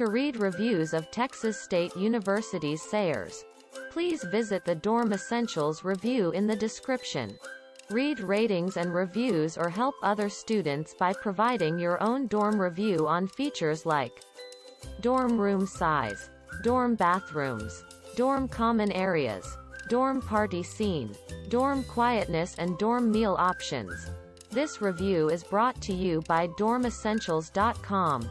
To read reviews of Texas State University's Sayers, please visit the Dorm Essentials review in the description. Read ratings and reviews or help other students by providing your own dorm review on features like dorm room size, dorm bathrooms, dorm common areas, dorm party scene, dorm quietness and dorm meal options. This review is brought to you by dormessentials.com,